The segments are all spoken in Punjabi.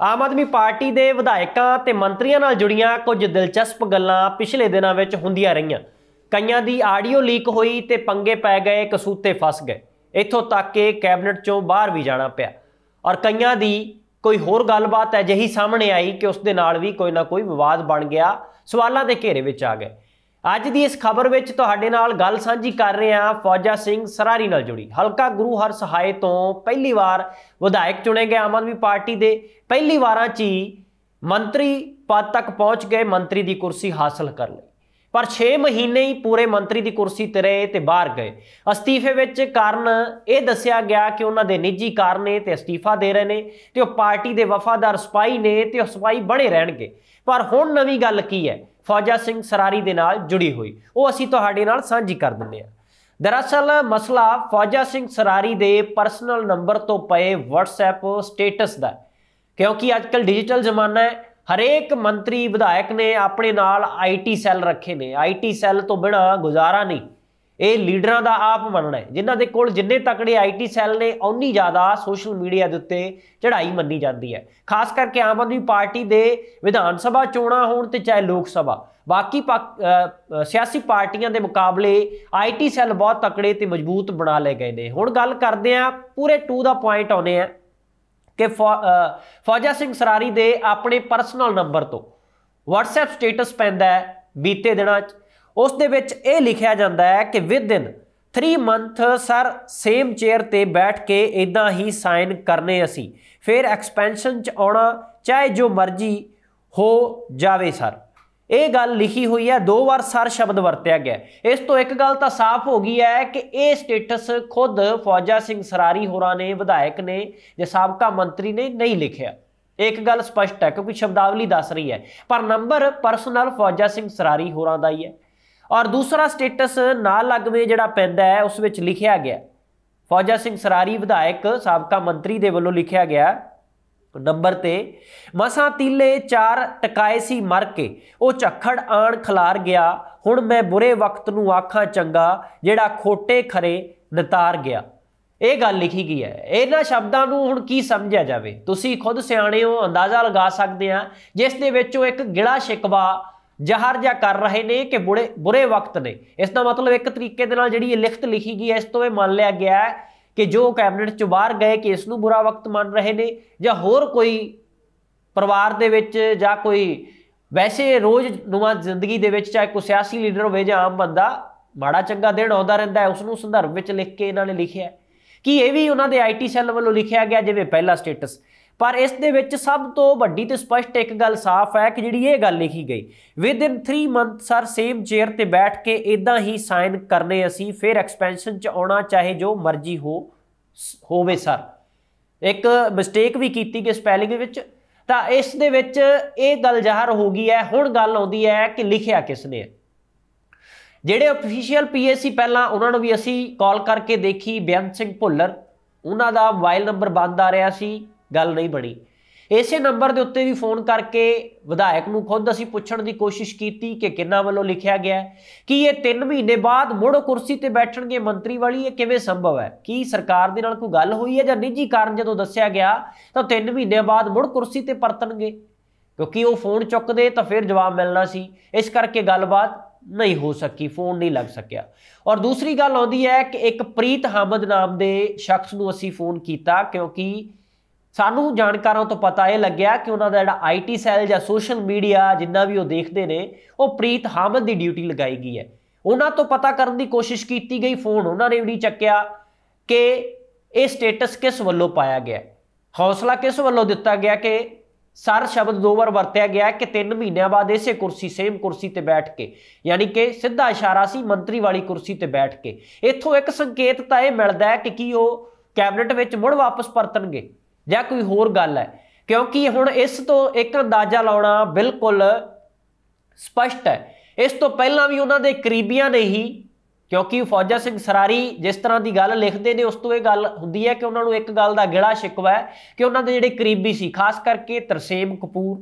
ਆਮ ਆਦਮੀ ਪਾਰਟੀ ਦੇ ਵਿਧਾਇਕਾਂ ਤੇ ਮੰਤਰੀਆਂ ਨਾਲ ਜੁੜੀਆਂ ਕੁਝ ਦਿਲਚਸਪ ਗੱਲਾਂ ਪਿਛਲੇ ਦਿਨਾਂ ਵਿੱਚ ਹੁੰਦੀਆਂ ਰਹੀਆਂ। ਕਈਆਂ ਦੀ ਆਡੀਓ ਲੀਕ ਹੋਈ ਤੇ ਪੰਗੇ ਪੈ ਗਏ ਕਸੂਤੇ ਫਸ ਗਏ। ਇੱਥੋਂ ਤੱਕ ਕਿ ਕੈਬਨਿਟ ਚੋਂ ਬਾਹਰ ਵੀ ਜਾਣਾ ਪਿਆ। ਔਰ ਕਈਆਂ ਦੀ ਕੋਈ ਹੋਰ ਗੱਲਬਾਤ ਅਜਿਹੀ ਸਾਹਮਣੇ ਆਈ ਕਿ ਉਸ ਦੇ ਨਾਲ ਵੀ ਕੋਈ ਨਾ ਕੋਈ ਵਿਵਾਦ ਬਣ ਗਿਆ। ਸਵਾਲਾਂ ਦੇ ਘੇਰੇ ਵਿੱਚ ਆ ਗਏ। ਅੱਜ ਦੀ ਇਸ ਖਬਰ ਵਿੱਚ ਤੁਹਾਡੇ ਨਾਲ ਗੱਲ ਸਾਂਝੀ ਕਰ ਰਹੇ ਹਾਂ ਫੌਜਾ ਸਿੰਘ ਸਰਾਰੀ ਨਾਲ ਜੁੜੀ। ਹਲਕਾ ਗੁਰੂ ਹਰ ਸਹਾਏ ਤੋਂ ਪਹਿਲੀ ਵਾਰ ਵਿਧਾਇਕ ਚੁਣੇ ਗਏ ਆਮ ਆਦਮੀ ਪਾਰਟੀ ਦੇ ਪਹਿਲੀ ਵਾਰਾਂ 'ਚ ਹੀ ਮੰਤਰੀ ਪਦ ਤੱਕ ਪਹੁੰਚ ਗਏ, ਮੰਤਰੀ ਦੀ ਕੁਰਸੀ ਹਾਸਲ ਕਰ ਲਈ। ਪਰ 6 ਮਹੀਨੇ ਹੀ ਪੂਰੇ ਮੰਤਰੀ ਦੀ ਕੁਰਸੀ ਤੇ ਰਹੇ ਤੇ ਬਾਹਰ ਗਏ। ਅਸਤੀਫੇ ਵਿੱਚ ਕਾਰਨ ਇਹ ਦੱਸਿਆ ਗਿਆ ਕਿ ਉਹਨਾਂ ਦੇ ਨਿੱਜੀ ਕਾਰਨ ਨੇ ਤੇ ਅਸਤੀਫਾ ਦੇ ਰਹੇ ਨੇ ਤੇ ਉਹ ਪਾਰਟੀ ਦੇ ਵਫਾਦਾਰ ਸਿਪਾਹੀ ਨੇ ਤੇ ਉਹ ਸਿਪਾਹੀ ਬਣੇ ਰਹਿਣਗੇ। ਪਰ ਹੁਣ ਨਵੀਂ ਗੱਲ ਕੀ ਹੈ? ਫੌਜਾ ਸਿੰਘ ਸਰਾਰੀ ਦੇ ਨਾਲ ਜੁੜੀ ਹੋਈ। ਉਹ ਅਸੀਂ ਤੁਹਾਡੇ ਨਾਲ ਸਾਂਝੀ ਕਰ ਦਿੰਦੇ ਹਾਂ। ਦਰਅਸਲ ਮਸਲਾ ਫੌਜਾ ਸਿੰਘ ਸਰਾਰੀ ਦੇ ਪਰਸਨਲ ਨੰਬਰ ਤੋਂ ਪਏ WhatsApp ਸਟੇਟਸ ਦਾ ਕਿਉਂਕਿ ਅੱਜਕੱਲ ਡਿਜੀਟਲ ਜ਼ਮਾਨਾ ਹੈ, ਹਰੇਕ ਮੰਤਰੀ ਵਿਧਾਇਕ ਨੇ ਆਪਣੇ ਨਾਲ ਆਈਟੀ ਸੈੱਲ ਰੱਖੇ ਨੇ। ਆਈਟੀ ਸੈੱਲ ਤੋਂ ਬਿਨਾ ਗੁਜ਼ਾਰਾ ਨਹੀਂ। ਇਹ ਲੀਡਰਾਂ ਦਾ ਆਪ ਮੰਨਣਾ ਹੈ, ਜਿਨ੍ਹਾਂ ਦੇ ਕੋਲ ਜਿੰਨੇ ਤਕੜੇ ਆਈਟੀ ਸੈੱਲ ਨੇ, ਓਨੀ ਜ਼ਿਆਦਾ ਸੋਸ਼ਲ ਮੀਡੀਆ ਦੇ ਉੱਤੇ ਚੜ੍ਹਾਈ ਮੰਨੀ ਜਾਂਦੀ ਹੈ। ਖਾਸ ਕਰਕੇ ਆਮ ਆਦਮੀ ਪਾਰਟੀ ਦੇ ਵਿਧਾਨ ਸਭਾ ਚੋਣਾਂ ਹੋਣ ਤੇ ਚਾਹੇ ਲੋਕ ਸਭਾ, ਬਾਕੀ ਸਿਆਸੀ ਪਾਰਟੀਆਂ ਦੇ ਮੁਕਾਬਲੇ ਆਈਟੀ ਸੈੱਲ ਬਹੁਤ ਤਕੜੇ ਤੇ ਮਜ਼ਬੂਤ ਬਣਾ ਲਏ ਗਏ ਨੇ। ਹੁਣ ਗੱਲ ਕਰਦੇ ਆ ਪੂਰੇ ਟੂ ਦਾ ਪੁਆਇੰਟ ਆਉਨੇ ਆ ਕਿ ਫੌਜਾ ਸਿੰਘ ਸਰਾਰੀ ਦੇ ਆਪਣੇ ਪਰਸਨਲ ਨੰਬਰ ਤੋਂ। WhatsApp ਸਟੇਟਸ ਪੈਂਦਾ ਹੈ ਬੀਤੇ ਦਿਨਾਂ 'ਚ। ਉਸ ਦੇ ਵਿੱਚ ਇਹ ਲਿਖਿਆ ਜਾਂਦਾ ਹੈ ਕਿ within 3 month sir same chair ਤੇ ਬੈਠ ਕੇ ਇਦਾਂ ਹੀ ਸਾਈਨ ਕਰਨੇ ਅਸੀਂ। ਫਿਰ ਐਕਸਪੈਂਸ਼ਨ 'ਚ ਆਉਣਾ, ਚਾਹੇ ਜੋ ਮਰਜ਼ੀ ਹੋ ਜਾਵੇ ਸਰ। ਇਹ ਗੱਲ ਲਿਖੀ ਹੋਈ ਹੈ, ਦੋ ਵਾਰ ਸਰ ਸ਼ਬਦ ਵਰਤਿਆ ਗਿਆ ਇਸ ਤੋਂ ਇੱਕ ਗੱਲ ਤਾਂ ਸਾਫ਼ ਹੋ ਗਈ ਹੈ ਕਿ ਇਹ ਸਟੇਟਸ ਖੁਦ ਫੌਜਾ ਸਿੰਘ ਸਰਾਰੀ ਹੋਰਾਂ ਨੇ, ਵਿਧਾਇਕ ਨੇ ਜਾਂ ਸਾਬਕਾ ਮੰਤਰੀ ਨੇ ਨਹੀਂ ਲਿਖਿਆ। ਇੱਕ ਗੱਲ ਸਪਸ਼ਟ ਹੈ, ਕਿਉਂਕਿ ਸ਼ਬਦਾਵਲੀ ਦੱਸ ਰਹੀ ਹੈ। ਪਰ ਨੰਬਰ ਪਰਸਨਲ ਫੌਜਾ ਸਿੰਘ ਸਰਾਰੀ ਹੋਰਾਂ ਦਾ ਹੀ ਹੈ। ਔਰ ਦੂਸਰਾ ਸਟੇਟਸ ਨਾਲ ਲੱਗਵੇਂ ਜਿਹੜਾ ਪੈਂਦਾ ਹੈ, ਉਸ ਵਿੱਚ ਲਿਖਿਆ ਗਿਆ ਫੌਜਾ ਸਿੰਘ ਸਰਾਰੀ ਵਿਧਾਇਕ, ਸਾਬਕਾ ਮੰਤਰੀ ਦੇ ਵੱਲੋਂ ਲਿਖਿਆ ਗਿਆ ਨੰਬਰ ਤੇ, ਮਸਾਂ ਤੀਲੇ ਚਾਰ ਟਕਾਏ ਸੀ ਮਰ ਕੇ, ਉਹ ਝੱਖੜ ਆਣ ਖਲਾਰ ਗਿਆ, ਹੁਣ ਮੈਂ ਬੁਰੇ ਵਕਤ ਨੂੰ ਆਖਾਂ ਚੰਗਾ, ਜਿਹੜਾ ਖੋਟੇ ਖਰੇ ਨਤਾਰ ਗਿਆ। ਇਹ ਗੱਲ ਲਿਖੀ ਗਈ ਹੈ। ਇਹਨਾਂ ਸ਼ਬਦਾਂ ਨੂੰ ਹੁਣ ਕੀ ਸਮਝਿਆ ਜਾਵੇ? ਤੁਸੀਂ ਖੁਦ ਸਿਆਣੇ ਹੋ, ਅੰਦਾਜ਼ਾ ਲਗਾ ਸਕਦੇ ਆ ਜਿਸ ਦੇ ਵਿੱਚ ਉਹ ਇੱਕ ਗਿਲਾ ਸ਼ਿਕਵਾ ਜ਼ਹਰ ਜਾਂ ਕਰ ਰਹੇ ਨੇ ਕਿ ਬੁਰੇ ਬੁਰੇ ਵਕਤ ਨੇ। ਇਸ ਦਾ ਮਤਲਬ ਇੱਕ ਤਰੀਕੇ ਦੇ ਨਾਲ ਜਿਹੜੀ ਇਹ ਲਿਖਤ ਲਿਖੀ ਗਈ ਹੈ, ਇਸ ਤੋਂ ਇਹ ਮੰਨ ਲਿਆ ਗਿਆ ਹੈ ਕਿ ਜੋ ਕੈਬਨਿਟ 'ਚੋਂ ਬਾਹਰ ਗਏ ਕਿ ਇਸ ਨੂੰ ਬੁਰਾ ਵਕਤ ਮੰਨ ਰਹੇ ਨੇ ਜਾਂ ਹੋਰ ਕੋਈ ਪਰਿਵਾਰ ਦੇ ਵਿੱਚ ਜਾਂ ਕੋਈ ਵੈਸੇ ਰੋਜ਼ ਨਵਾਂ ਜ਼ਿੰਦਗੀ ਦੇ ਵਿੱਚ ਚਾਹੇ ਕੋਈ ਸਿਆਸੀ ਲੀਡਰ ਹੋਵੇ ਜਾਂ ਆਮ ਬੰਦਾ ਮਾੜਾ ਚੰਗਾ ਦਿਨ ਆਉਂਦਾ ਰਹਿੰਦਾ ਹੈ ਉਸ ਨੂੰ ਸੰਦਰਭ ਵਿੱਚ ਲਿਖ ਕੇ ਇਹਨਾਂ ਨੇ ਲਿਖਿਆ ਕਿ ਇਹ ਵੀ ਉਹਨਾਂ ਦੇ ਆਈਟੀ ਸੈੱਲ ਵੱਲੋਂ ਲਿਖਿਆ ਗਿਆ, ਜਿਵੇਂ ਪਹਿਲਾ ਸਟੇਟਸ ਪਰ ਇਸ ਦੇ ਵਿੱਚ ਸਭ ਤੋਂ ਵੱਡੀ ਤੇ ਸਪਸ਼ਟ ਇੱਕ ਗੱਲ ਸਾਫ਼ ਹੈ ਕਿ ਜਿਹੜੀ ਇਹ ਗੱਲ ਲਿਖੀ ਗਈ within 3 month sir same chair ਤੇ ਬੈਠ ਕੇ ਇਦਾਂ ਹੀ ਸਾਈਨ ਕਰਨੇ ਅਸੀਂ, ਫਿਰ ਐਕਸਪੈਂਸ਼ਨ ਚ ਆਉਣਾ ਚਾਹੇ ਜੋ ਮਰਜ਼ੀ ਹੋ ਹੋਵੇ ਸਰ। ਇੱਕ ਮਿਸਟੇਕ ਵੀ ਕੀਤੀ ਗਈ ਸਪੈਲਿੰਗ ਵਿੱਚ, ਤਾਂ ਇਸ ਦੇ ਵਿੱਚ ਇਹ ਗੱਲ ਜ਼ਾਹਰ ਹੋ ਗਈ ਹੈ, ਹੁਣ ਗੱਲ ਆਉਂਦੀ ਹੈ ਕਿ ਲਿਖਿਆ ਕਿਸ ਨੇ ਜਿਹੜੇ ਅਫੀਸ਼ੀਅਲ ਪੀਏਸੀ ਪਹਿਲਾਂ ਉਹਨਾਂ ਨੂੰ ਵੀ ਅਸੀਂ ਕਾਲ ਕਰਕੇ ਦੇਖੀ, ਬੇਅੰਤ ਸਿੰਘ ਭੁੱਲਰ, ਉਹਨਾਂ ਦਾ ਮੋਬਾਈਲ ਨੰਬਰ ਬੰਦ ਆ ਰਿਹਾ ਸੀ ਗੱਲ ਨਹੀਂ ਬਣੀ। ਇਸੇ ਨੰਬਰ ਦੇ ਉੱਤੇ ਵੀ ਫੋਨ ਕਰਕੇ ਵਿਧਾਇਕ ਨੂੰ ਖੁਦ ਅਸੀਂ ਪੁੱਛਣ ਦੀ ਕੋਸ਼ਿਸ਼ ਕੀਤੀ ਕਿ ਕਿੰਨਾ ਵੱਲੋਂ ਲਿਖਿਆ ਗਿਆ ਕਿ ਇਹ 3 ਮਹੀਨੇ ਬਾਅਦ ਮੁੜ ਕੁਰਸੀ ਤੇ ਬੈਠਣਗੇ ਮੰਤਰੀ ਵਾਲੀ, ਇਹ ਕਿਵੇਂ ਸੰਭਵ ਹੈ? ਕੀ ਸਰਕਾਰ ਦੇ ਨਾਲ ਕੋਈ ਗੱਲ ਹੋਈ ਹੈ ਜਾਂ ਨਿੱਜੀ ਕਾਰਨ ਜਦੋਂ ਦੱਸਿਆ ਗਿਆ ਤਾਂ 3 ਮਹੀਨੇ ਬਾਅਦ ਮੁੜ ਕੁਰਸੀ ਤੇ ਪਰਤਣਗੇ? ਕਿਉਂਕਿ ਉਹ ਫੋਨ ਚੁੱਕਦੇ ਤਾਂ ਫਿਰ ਜਵਾਬ ਮਿਲਣਾ ਸੀ। ਇਸ ਕਰਕੇ ਗੱਲਬਾਤ ਨਹੀਂ ਹੋ ਸਕੀ, ਫੋਨ ਨਹੀਂ ਲੱਗ ਸਕਿਆ। ਔਰ ਦੂਸਰੀ ਗੱਲ ਆਉਂਦੀ ਹੈ ਕਿ ਇੱਕ ਪ੍ਰੀਤ ਹਾਮਦ ਨਾਮ ਦੇ ਸ਼ਖਸ ਨੂੰ ਅਸੀਂ ਫੋਨ ਕੀਤਾ ਕਿਉਂਕਿ ਸਾਨੂੰ ਜਾਣਕਾਰਾਂ ਤੋਂ ਪਤਾ ਇਹ ਲੱਗਿਆ ਕਿ ਉਹਨਾਂ ਦਾ ਜਿਹੜਾ ਆਈਟੀ ਸੈੱਲ ਜਾਂ ਸੋਸ਼ਲ ਮੀਡੀਆ ਜਿੰਨਾ ਵੀ ਉਹ ਦੇਖਦੇ ਨੇ, ਉਹ ਪ੍ਰੀਤ ਹਾਮਦ ਦੀ ਡਿਊਟੀ ਲਗਾਈ ਗਈ ਹੈ। ਉਹਨਾਂ ਤੋਂ ਪਤਾ ਕਰਨ ਦੀ ਕੋਸ਼ਿਸ਼ ਕੀਤੀ ਗਈ ਫੋਨ ਉਹਨਾਂ ਨੇ ਵੀ ਨਹੀਂ ਚੱਕਿਆ ਕਿ ਇਹ ਸਟੇਟਸ ਕਿਸ ਵੱਲੋਂ ਪਾਇਆ ਗਿਆ। ਹੌਸਲਾ ਕਿਸ ਵੱਲੋਂ ਦਿੱਤਾ ਗਿਆ ਕਿ ਸਰ ਸ਼ਬਦ ਦੋ ਵਾਰ ਵਰਤਿਆ ਗਿਆ ਕਿ 3 ਮਹੀਨਿਆਂ ਬਾਅਦ ਇਸੇ ਕੁਰਸੀ ਸੇਮ ਕੁਰਸੀ ਤੇ ਬੈਠ ਕੇ, ਯਾਨੀ ਕਿ ਸਿੱਧਾ ਇਸ਼ਾਰਾ ਸੀ ਮੰਤਰੀ ਵਾਲੀ ਕੁਰਸੀ ਤੇ ਬੈਠ ਕੇ। ਇੱਥੋਂ ਇੱਕ ਸੰਕੇਤ ਤਾਂ ਇਹ ਮਿਲਦਾ ਹੈ ਕਿ ਕੀ ਉਹ ਕੈਬਨਿਟ ਵਿੱਚ ਮੁੜ ਵਾਪਸ ਪਰਤਣਗੇ। ਜਾਂ ਕੋਈ ਹੋਰ ਗੱਲ ਹੈ, ਕਿਉਂਕਿ ਹੁਣ ਇਸ ਤੋਂ ਇੱਕ ਅੰਦਾਜ਼ਾ ਲਾਉਣਾ ਬਿਲਕੁਲ ਸਪਸ਼ਟ ਹੈ। ਇਸ ਤੋਂ ਪਹਿਲਾਂ ਵੀ ਉਹਨਾਂ ਦੇ ਕਰੀਬੀਆਂ ਨੇ ਹੀ, ਕਿਉਂਕਿ ਫੌਜਾ ਸਿੰਘ ਸਰਾਰੀ ਜਿਸ ਤਰ੍ਹਾਂ ਦੀ ਗੱਲ ਲਿਖਦੇ ਨੇ, ਉਸ ਤੋਂ ਇਹ ਗੱਲ ਹੁੰਦੀ ਹੈ ਕਿ ਉਹਨਾਂ ਨੂੰ ਇੱਕ ਗੱਲ ਦਾ ਗਿਲਾ ਸ਼ਿਕਵਾ ਹੈ ਕਿ ਉਹਨਾਂ ਦੇ ਜਿਹੜੇ ਕਰੀਬੀ ਸੀ, ਖਾਸ ਕਰਕੇ ਤਰਸੇਮ ਕਪੂਰ,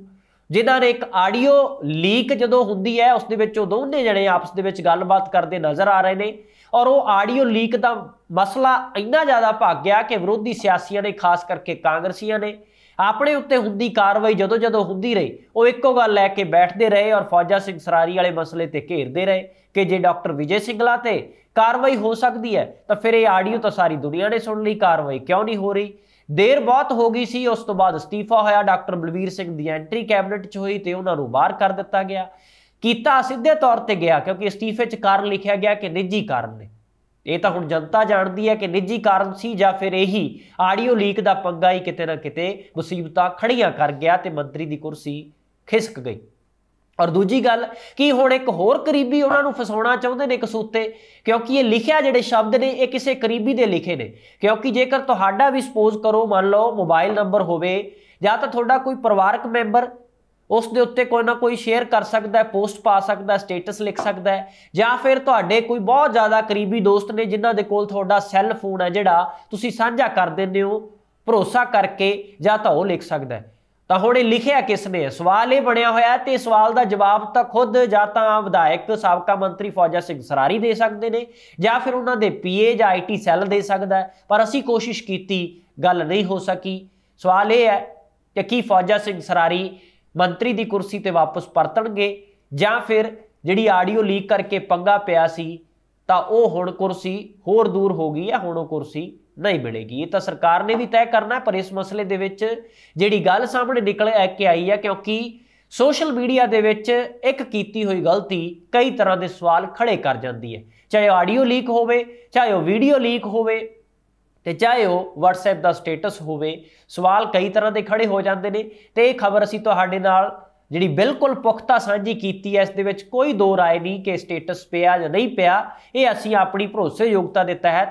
ਜਿਨ੍ਹਾਂ ਨੇ ਇੱਕ ਆਡੀਓ ਲੀਕ ਜਦੋਂ ਹੁੰਦੀ ਹੈ, ਉਸ ਦੇ ਵਿੱਚ ਉਹ ਦੋਨੇ ਜਣੇ ਆਪਸ ਦੇ ਵਿੱਚ ਗੱਲਬਾਤ ਕਰਦੇ ਨਜ਼ਰ ਆ ਰਹੇ ਨੇ। ਔਰ ਉਹ ਆਡੀਓ ਲੀਕ ਦਾ ਮਸਲਾ ਇੰਨਾ ਜ਼ਿਆਦਾ ਭੱਗ ਗਿਆ ਕਿ ਵਿਰੋਧੀ ਸਿਆਸੀਆਂ ਨੇ, ਖਾਸ ਕਰਕੇ ਕਾਂਗਰਸੀਆਂ ਨੇ, ਆਪਣੇ ਉੱਤੇ ਹੁੰਦੀ ਕਾਰਵਾਈ ਜਦੋਂ ਜਦੋਂ ਹੁੰਦੀ ਰਹੀ, ਉਹ ਇੱਕੋ ਗੱਲ ਲੈ ਕੇ ਬੈਠਦੇ ਰਹੇ ਔਰ ਫੌਜਾ ਸਿੰਘ ਸਰਾਰੀ ਵਾਲੇ ਮਸਲੇ ਤੇ ਘੇਰਦੇ ਰਹੇ ਕਿ ਜੇ ਡਾਕਟਰ ਵਿਜੇ ਸਿੰਗਲਾ ਤੇ ਕਾਰਵਾਈ ਹੋ ਸਕਦੀ ਹੈ, ਤਾਂ ਫਿਰ ਇਹ ਆਡੀਓ ਤਾਂ ਸਾਰੀ ਦੁਨੀਆ ਨੇ ਸੁਣ ਲਈ, ਕਾਰਵਾਈ ਕਿਉਂ ਨਹੀਂ ਹੋ ਰਹੀ? ਦੇਰ ਬਹੁਤ ਹੋ ਗਈ ਸੀ, ਉਸ ਤੋਂ ਬਾਅਦ ਅਸਤੀਫਾ ਹੋਇਆ, ਡਾਕਟਰ ਬਲਵੀਰ ਸਿੰਘ ਦੀ ਐਂਟਰੀ ਕੈਬਨਿਟ 'ਚ ਹੋਈ ਤੇ ਉਹਨਾਂ ਨੂੰ ਬਾਹਰ ਕਰ ਦਿੱਤਾ ਗਿਆ। ਕੀਤਾ ਸਿੱਧੇ ਤੌਰ ਤੇ ਗਿਆ, ਕਿਉਂਕਿ ਅਸਤੀਫੇ 'ਚ ਕਾਰਨ ਲਿਖਿਆ ਗਿਆ ਕਿ ਨਿੱਜੀ ਕਾਰਨ ਨੇ। ਇਹ ਤਾਂ ਹੁਣ ਜਨਤਾ ਜਾਣਦੀ ਹੈ ਕਿ ਨਿੱਜੀ ਕਾਰਨ ਸੀ ਜਾਂ ਫਿਰ ਇਹੀ ਆਡੀਓ ਲੀਕ ਦਾ ਪੰਗਾ ਹੀ ਕਿਤੇ ਨਾ ਕਿਤੇ ਮੁਸੀਬਤਾਂ ਖੜੀਆਂ ਕਰ ਗਿਆ ਤੇ ਮੰਤਰੀ ਦੀ ਕੁਰਸੀ ਖਿਸਕ ਗਈ। ਔਰ ਦੂਜੀ ਗੱਲ, ਕਿ ਹੁਣ ਇੱਕ ਹੋਰ ਕਰੀਬੀ ਉਹਨਾਂ ਨੂੰ ਫਸਾਉਣਾ ਚਾਹੁੰਦੇ ਨੇ ਕਸੂਤੇ ਕਿਉਂਕਿ ਇਹ ਲਿਖਿਆ ਜਿਹੜੇ ਸ਼ਬਦ ਨੇ, ਇਹ ਕਿਸੇ ਕਰੀਬੀ ਦੇ ਲਿਖੇ ਨੇ। ਕਿਉਂਕਿ ਜੇਕਰ ਤੁਹਾਡਾ ਵੀ ਸਪੋਜ਼ ਕਰੋ, ਮੰਨ ਲਓ ਮੋਬਾਈਲ ਨੰਬਰ ਹੋਵੇ ਜਾਂ ਤਾਂ ਤੁਹਾਡਾ ਕੋਈ ਪਰਿਵਾਰਕ ਮੈਂਬਰ ਉਸ ਦੇ ਉੱਤੇ ਕੋਈ ਨਾ ਕੋਈ ਸ਼ੇਅਰ ਕਰ ਸਕਦਾ ਹੈ ਪੋਸਟ ਪਾ ਸਕਦਾ ਹੈ ਸਟੇਟਸ ਲਿਖ ਸਕਦਾ ਹੈ, ਜਾਂ ਫਿਰ ਤੁਹਾਡੇ ਕੋਈ ਬਹੁਤ ਜ਼ਿਆਦਾ ਕਰੀਬੀ ਦੋਸਤ ਨੇ ਜਿਨ੍ਹਾਂ ਦੇ ਕੋਲ ਤੁਹਾਡਾ ਸੈੱਲ ਫੋਨ ਹੈ ਜਿਹੜਾ ਤੁਸੀਂ ਸਾਂਝਾ ਕਰ ਦਿੰਦੇ ਹੋ, ਭਰੋਸਾ ਕਰਕੇ ਜਾਂ ਤਾਂ ਉਹ ਲਿਖ ਸਕਦਾ ਹੈ। ਤਾਂ ਹੁਣ ਇਹ ਲਿਖਿਆ ਕਿਸ ਨੇ? ਸਵਾਲ ਇਹ ਬਣਿਆ ਹੋਇਆ ਹੈ ਤੇ ਸਵਾਲ ਦਾ ਜਵਾਬ ਤਾਂ ਖੁਦ ਜਾਂ ਤਾਂ ਵਿਧਾਇਕ, ਸਾਬਕਾ ਮੰਤਰੀ ਫੌਜਾ ਸਿੰਘ ਸਰਾਰੀ ਦੇ ਸਕਦੇ ਨੇ, ਜਾਂ ਫਿਰ ਉਹਨਾਂ ਦੇ ਪੀਏ ਜਾਂ ਆਈਟੀ ਸੈੱਲ ਦੇ ਸਕਦਾ ਪਰ ਅਸੀਂ ਕੋਸ਼ਿਸ਼ ਕੀਤੀ, ਗੱਲ ਨਹੀਂ ਹੋ ਸਕੀ। ਸਵਾਲ ਇਹ ਹੈ ਕਿ ਕੀ ਫੌਜਾ ਸਿੰਘ ਸਰਾਰੀ ਮੰਤਰੀ ਦੀ ਕੁਰਸੀ ਤੇ ਵਾਪਸ ਪਰਤਣਗੇ ਜਾਂ ਫਿਰ ਜਿਹੜੀ ਆਡੀਓ ਲੀਕ ਕਰਕੇ ਪੰਗਾ ਪਿਆ ਸੀ, ਤਾਂ ਉਹ ਹੁਣ ਕੁਰਸੀ ਹੋਰ ਦੂਰ ਹੋ ਗਈ ਹੈ ਹੁਣ ਉਹ ਕੁਰਸੀ ਨਹੀਂ ਮਿਲੇਗੀ। ਇਹ ਤਾਂ ਸਰਕਾਰ ਨੇ ਵੀ ਤੈਅ ਕਰਨਾ, ਪਰ ਇਸ ਮਸਲੇ ਦੇ ਵਿੱਚ ਜਿਹੜੀ ਗੱਲ ਸਾਹਮਣੇ ਨਿਕਲ ਕੇ ਆਈ ਹੈ ਕਿਉਂਕਿ ਸੋਸ਼ਲ ਮੀਡੀਆ ਦੇ ਵਿੱਚ ਇੱਕ ਕੀਤੀ ਹੋਈ ਗਲਤੀ ਕਈ ਤਰ੍ਹਾਂ ਦੇ ਸਵਾਲ ਖੜੇ ਕਰ ਜਾਂਦੀ ਹੈ। ਚਾਹੇ ਆਡੀਓ ਲੀਕ ਹੋਵੇ, ਚਾਹੇ ਉਹ ਵੀਡੀਓ ਲੀਕ ਹੋਵੇ ਤੇ ਚਾਹੇ ਉਹ WhatsApp ਦਾ ਸਟੇਟਸ ਹੋਵੇ, ਸਵਾਲ ਕਈ ਤਰ੍ਹਾਂ ਦੇ ਖੜੇ ਹੋ ਜਾਂਦੇ ਨੇ ਤੇ ਇਹ ਖਬਰ ਅਸੀਂ ਤੁਹਾਡੇ ਨਾਲ ਜਿਹੜੀ ਬਿਲਕੁਲ ਪੁਖਤਾ ਸਾਂਝੀ ਕੀਤੀ ਹੈ, ਇਸ ਦੇ ਵਿੱਚ ਕੋਈ ਦੋ ਰਾਏ ਨਹੀਂ ਕਿ ਸਟੇਟਸ ਪਿਆ ਜਾਂ ਨਹੀਂ ਪਿਆ, ਇਹ ਅਸੀਂ ਆਪਣੀ ਭਰੋਸੇਯੋਗਤਾ ਦੇ ਤਹਿਤ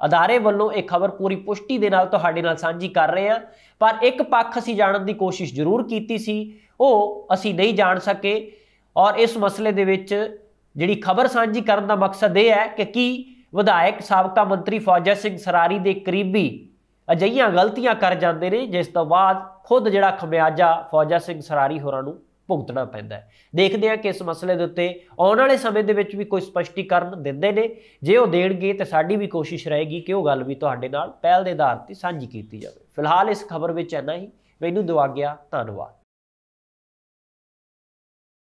ਅਦਾਰੇ ਵੱਲੋਂ ਇਹ ਖਬਰ ਪੂਰੀ ਪੁਸ਼ਟੀ ਦੇ ਨਾਲ ਤੁਹਾਡੇ ਨਾਲ ਸਾਂਝੀ ਕਰ ਰਹੇ ਹਾਂ। ਪਰ ਇੱਕ ਪੱਖ ਅਸੀਂ ਜਾਣਨ ਦੀ ਕੋਸ਼ਿਸ਼ ਜ਼ਰੂਰ ਕੀਤੀ ਸੀ, ਉਹ ਅਸੀਂ ਨਹੀਂ ਜਾਣ ਸਕੇ ਔਰ ਇਸ ਮਸਲੇ ਦੇ ਵਿੱਚ ਜਿਹੜੀ ਖਬਰ ਸਾਂਝੀ ਕਰਨ ਦਾ ਮਕਸਦ ਇਹ ਹੈ ਕਿ ਕੀ ਵਿਧਾਇਕ, ਸਾਬਕਾ ਮੰਤਰੀ ਫੌਜਾ ਸਿੰਘ ਸਰਾਰੀ ਦੇ ਕਰੀਬੀ ਅਜਈਆਂ ਗਲਤੀਆਂ ਕਰ ਜਾਂਦੇ ਨੇ, ਜਿਸ ਤੋਂ ਬਾਅਦ ਖੁਦ ਜਿਹੜਾ ਖਮਿਆਜਾ ਫੌਜਾ ਸਿੰਘ ਸਰਾਰੀ ਹੋਰਾਂ ਨੂੰ ਭੁਗਤਣਾ ਪੈਂਦਾ ਹੈ। ਦੇਖਦੇ ਹਾਂ ਕਿ ਇਸ ਮਸਲੇ ਦੇ ਉੱਤੇ ਆਉਣ ਵਾਲੇ ਸਮੇਂ ਦੇ ਵਿੱਚ ਵੀ ਕੋਈ ਸਪਸ਼ਟੀਕਰਨ ਦਿੰਦੇ ਨੇ। ਜੇ ਉਹ ਦੇਣਗੇ ਤਾਂ ਸਾਡੀ ਵੀ ਕੋਸ਼ਿਸ਼ ਰਹੇਗੀ ਕਿ ਉਹ ਗੱਲ ਵੀ ਤੁਹਾਡੇ ਨਾਲ ਪਹਿਲ ਦੇ ਆਧਾਰ ਤੇ ਸਾਂਝੀ ਕੀਤੀ ਜਾਵੇ। ਫਿਲਹਾਲ ਇਸ ਖਬਰ ਵਿੱਚ ਇੰਨਾ ਹੀ। ਮੈਨੂੰ ਦਵਾ ਗਿਆ ਧੰਨਵਾਦ।